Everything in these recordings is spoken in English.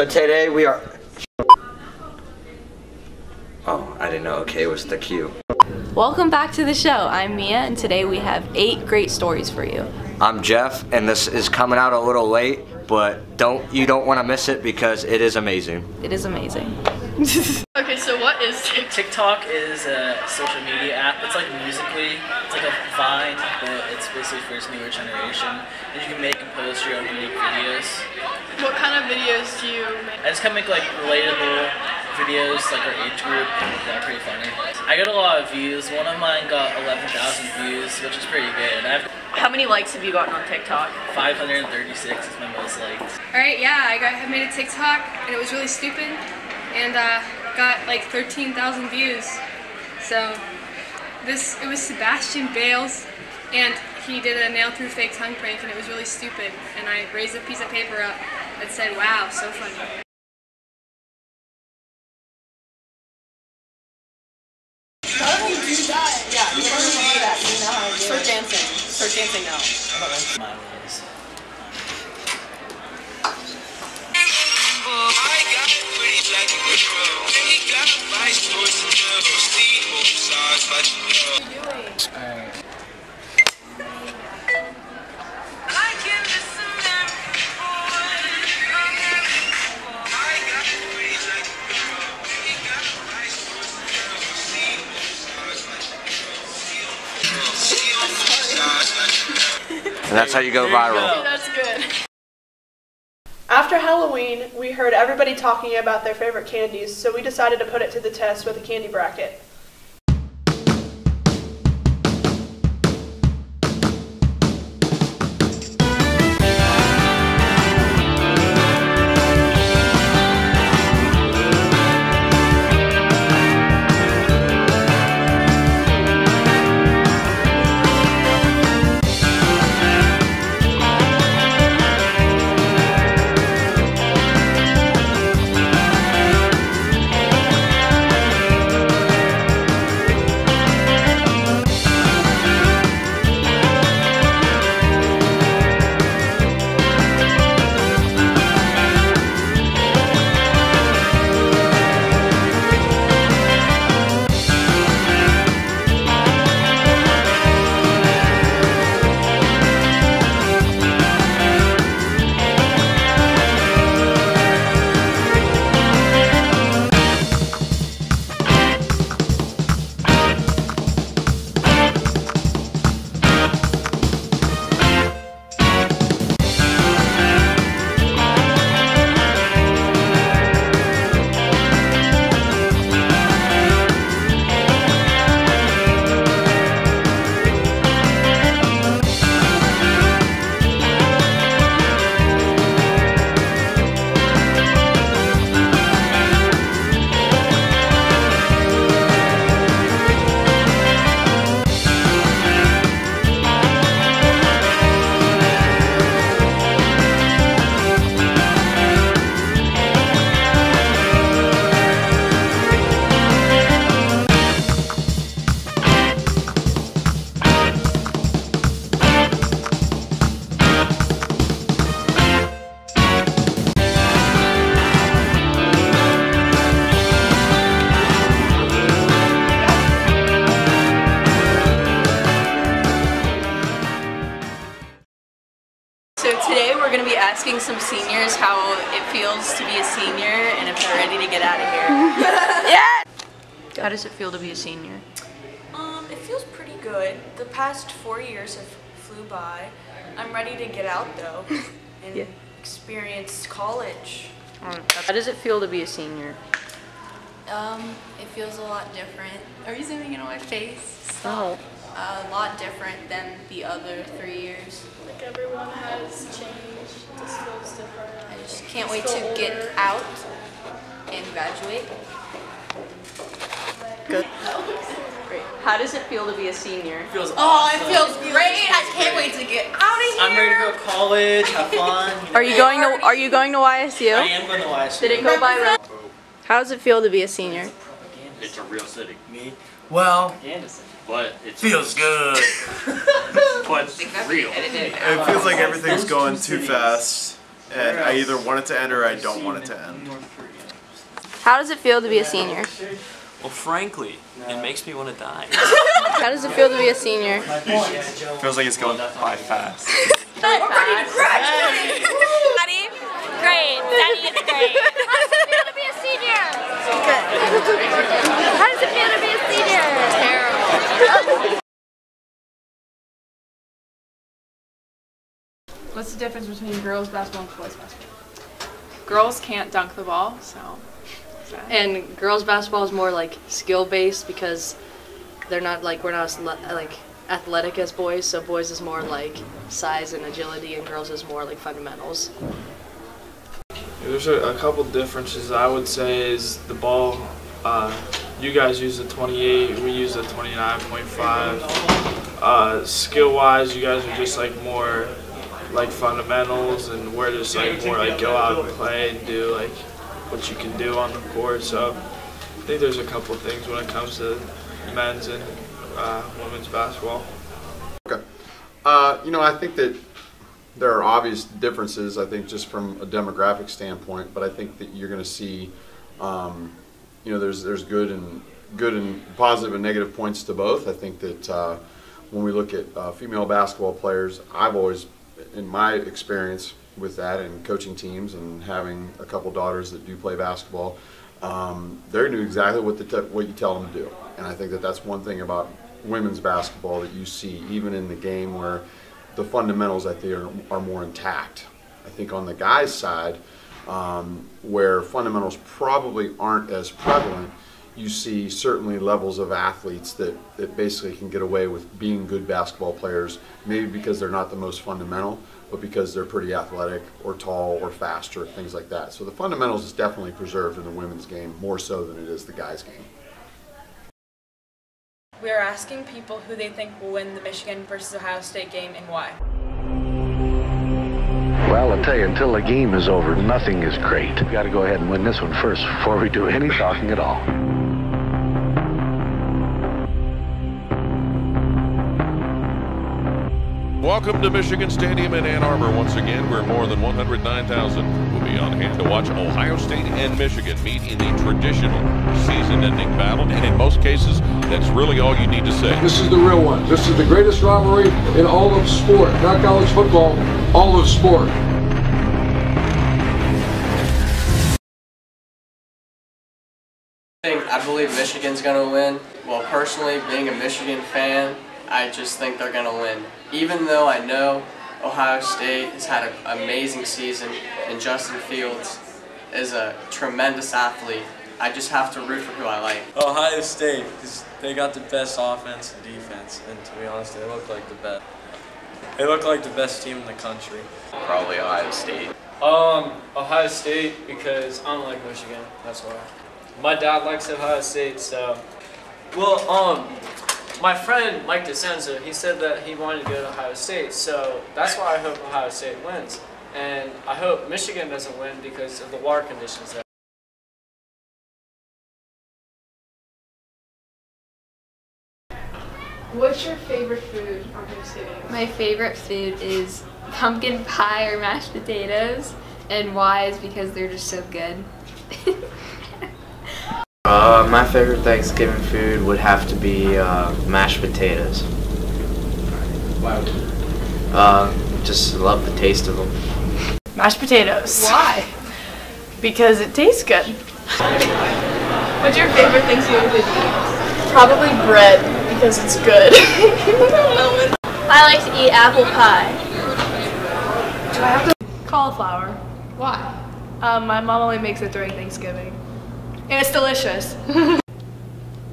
So today we are. Oh, I didn't know. Okay, was the cue. Welcome back to the show. I'm Mia, and today we have eight great stories for you. I'm Jeff, and this is coming out a little late, but don't you don't want to miss it because it is amazing. It is amazing. Okay, so what is TikTok? TikTok is a social media app. It's like Musical.ly, it's like a Vine, but it's basically for this newer generation. And you can make and post your own unique videos. What kind of videos do you make? I just kind of make like relatable videos, like our age group. that are pretty funny. I get a lot of views. One of mine got 11,000 views, which is pretty good. I have How many likes have you gotten on TikTok? 536 is my most liked. Alright, yeah, I got I made a TikTok and it was really stupid and uh, got like 13,000 views. So this it was Sebastian Bales and he did a nail through fake tongue prank and it was really stupid and I raised a piece of paper up that said wow, so funny. Start dancing. Start dancing now. Mine was. And that's how you go viral. After Halloween, we heard everybody talking about their favorite candies, so we decided to put it to the test with a candy bracket. Does it feel to be a senior? Um, it feels pretty good. The past four years have flew by. I'm ready to get out though and Yeah. experience college. How does it feel to be a senior? Um, it feels a lot different. Are you zooming in on my face? Oh. A lot different than the other three years. Like everyone has changed. This feels different. I just can't wait to get out and graduate. Good. Great. How does it feel to be a senior? Feels Oh, it feels great! I can't wait to get out of here. I'm ready to go to college, have fun. Are you going to Are you going to YSU? I YSU? am going to YSU. Did it go by? Re- How does it feel to be a senior? It's a real city, Me? Well, but it feels good. but real. It feels like everything's going too fast, and I either want it to end or I don't want it to end. How does it feel to be a senior? Well, frankly, it makes me want to die. How does it feel to be a senior? Feels like it's going by fast. We're ready to graduate! Daddy? Great. Daddy, it's great. How does it feel to be a senior? How does it feel to be a senior? Terrible. What's the difference between girls basketball and boys basketball? Girls can't dunk the ball, so. And girls basketball is more like skill based because they're not like we're not as le- like athletic as boys. So boys is more like size and agility, and girls is more like fundamentals. There's a, a couple differences I would say is the ball. Uh, you guys use the 28, we use the 29.5. Uh, skill wise, you guys are just like more like fundamentals, and we're just like more like go out and play and do like what you can do on the court. So I think there's a couple things when it comes to men's and uh, women's basketball. Okay. Uh, you know, I think that there are obvious differences, I think, just from a demographic standpoint, but I think that you're going to see, um, you know, there's, there's good and good and positive and negative points to both. I think that uh, when we look at uh, female basketball players, I've always, in my experience with that and coaching teams and having a couple daughters that do play basketball, um, they're going to do exactly what, the what you tell them to do. And I think that that's one thing about women's basketball that you see, even in the game where the fundamentals I think are, are more intact. I think on the guys' side, um, where fundamentals probably aren't as prevalent, you see certainly levels of athletes that, that basically can get away with being good basketball players, maybe because they're not the most fundamental, but because they're pretty athletic or tall or fast or things like that. So the fundamentals is definitely preserved in the women's game more so than it is the guys' game. We are asking people who they think will win the Michigan versus Ohio State game and why. Well, I'll tell you, until the game is over, nothing is great. We've got to go ahead and win this one first before we do any talking at all. Welcome to Michigan Stadium in Ann Arbor once again, where more than 109,000 will be on hand to watch Ohio State and Michigan meet in the traditional season-ending battle. And in most cases, that's really all you need to say. This is the real one. This is the greatest rivalry in all of sport, not college football, all of sport. I think I believe Michigan's going to win. Well, personally, being a Michigan fan, I just think they're going to win. Even though I know Ohio State has had an amazing season and Justin Fields is a tremendous athlete, I just have to root for who I like. Ohio State, because they got the best offense and defense, and to be honest, they look like the best. They look like the best team in the country. Probably Ohio State. Um, Ohio State because I don't like Michigan. That's why. My dad likes Ohio State, so. Well, um, my friend Mike DeSenza, he said that he wanted to go to Ohio State, so that's why I hope Ohio State wins. And I hope Michigan doesn't win because of the water conditions there. What's your favorite food on Thanksgiving? My favorite food is pumpkin pie or mashed potatoes, and why is because they're just so good. Uh, my favorite Thanksgiving food would have to be uh, mashed potatoes. Uh, just love the taste of them. Mashed potatoes. Why? Because it tastes good. What's your favorite Thanksgiving food to eat? Probably bread because it's good. I like to eat apple pie. Do I have to? Cauliflower. Why? Um, my mom only makes it during Thanksgiving. And it's delicious.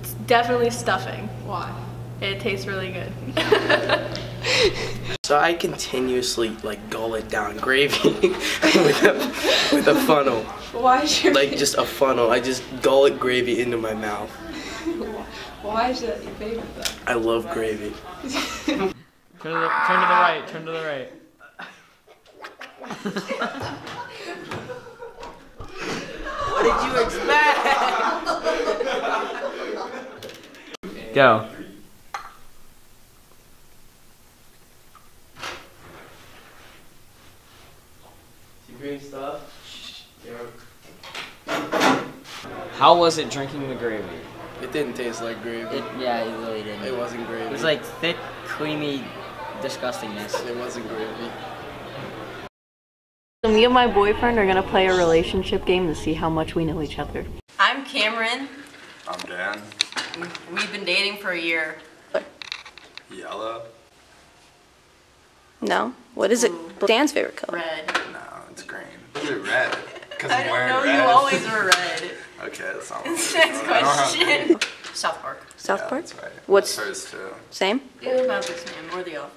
it's definitely stuffing. Why? It tastes really good. So I continuously like gullet down gravy with a with a funnel. Why is your Like just a funnel. I just gullet gravy into my mouth. Why is that your favorite though? I love gravy. Turn to the, turn to the right. Turn to the right. What did you expect? Go. How was it drinking the gravy? It didn't taste like gravy. It, yeah, it really didn't. It wasn't gravy. It was like thick, creamy disgustingness. It wasn't gravy. So me and my boyfriend are gonna play a relationship game to see how much we know each other. I'm Cameron. I'm Dan. We've been dating for a year. Yellow. No. What is it? Dan's favorite color. Red. No, it's green. Is it red? Because I I'm don't wearing know. red. You always were red. Okay, that's not. Next I don't have green. question. South Park. South Yeah, Park? that's right. What's Hers too. same? Yeah, about this name or the office.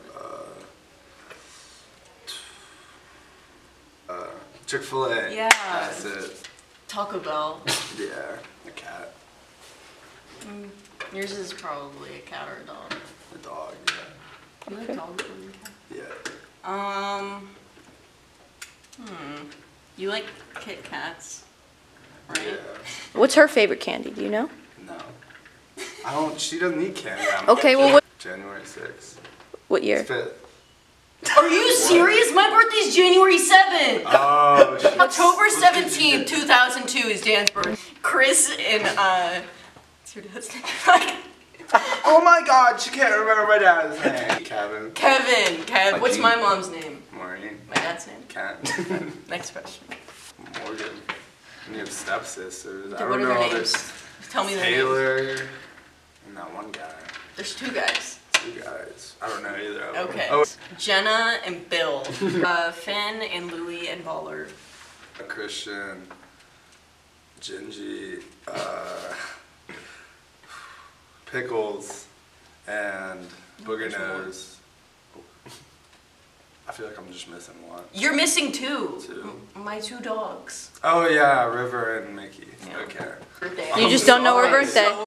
Uh, Chick Fil A. Yeah. That's it. Taco Bell. Yeah, the cat, Mm, Yours is probably a cat or a dog. A dog. Yeah. You like dogs more than cats? Yeah. Um. Hmm. You like Kit Kats, right? What's her favorite candy? Do you know? No. I don't. She doesn't eat candy. that Okay, well, what- January 6th. What year? Fifth. Are you serious? My birthday's January 7th. Oh. shit. October 17th, 2002 is Dan's birthday. Chris and, uh, what's your dad's name? Oh my God, she can't remember my dad's name. Kevin. Kevin. Kev. What's my mom's name? Maureen. My dad's name. Kent. Next question. Morgan. And you have stepsisters. I What don't are know. their There's names? Tell me their names. Taylor and that one guy. There's two guys. Two guys. I don't know either of them. Okay. Oh, Jenna and Bill. uh, Finn and Louie and Baller. a Christian. Gingy. Uh, pickles. And Booger Nose. I feel like I'm just missing one. You're missing two. Two. My two dogs. Oh yeah, River and Mickey. Okay. Birthday. You I'm just don't know her birthday. So